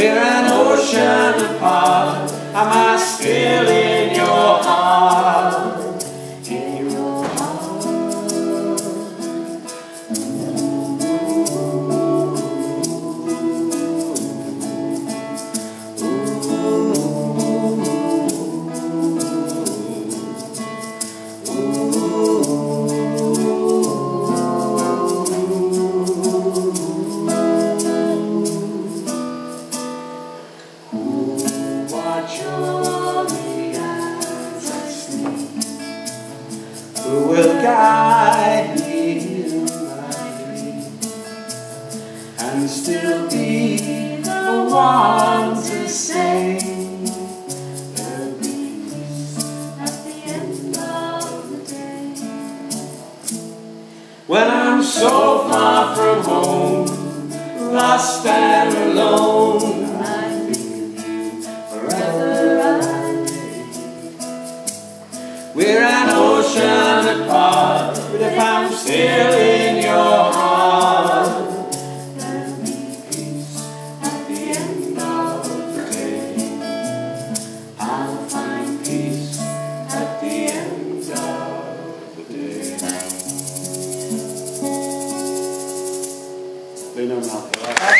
We're an ocean Who will guide me in my dream and still be the one to At the end of the day, when I'm so far from home, lost and alone. We're an ocean apart, but if I'm still in your heart, there'll be peace at the end of the day. I'll find peace at the end of the day. Lena Malcolm.